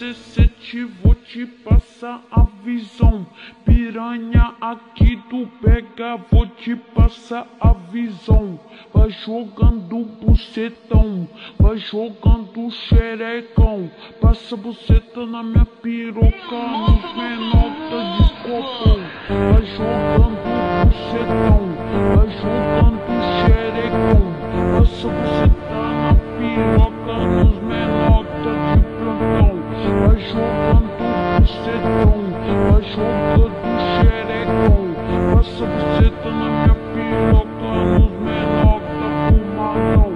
17 vou te passar a visão. Piranha aqui tu pega, vou te passar a visão. Vai jogando bucetão, vai jogando xerecão. Passa buceta na minha piroca, no menor. Bucetão, vai jogando xerecão. Passa buceta na minha piroca, nos menor tá fumadão.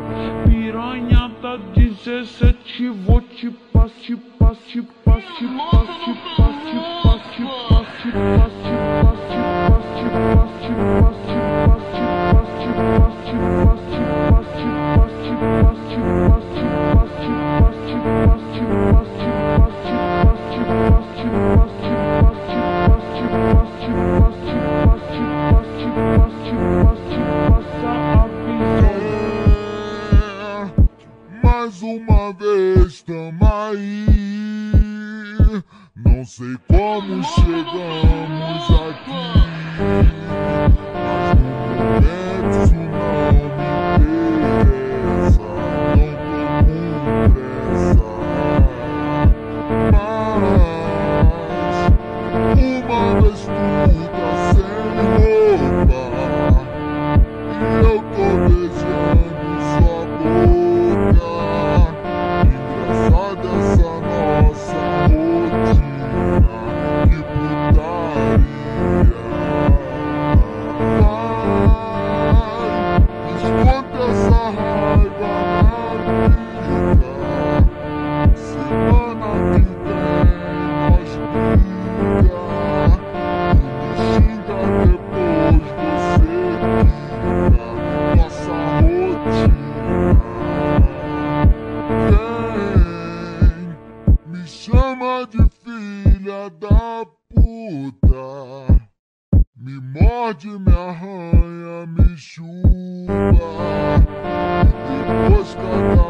Piranha da 17, vou te passe, passe, passe, passe, passe, passe, passe, passe, passe, passe, passe, passe, mais uma vez tamo aí. Não sei como chegamos chama de filha da puta? Me morde, me arranha, me chupa. Depois cada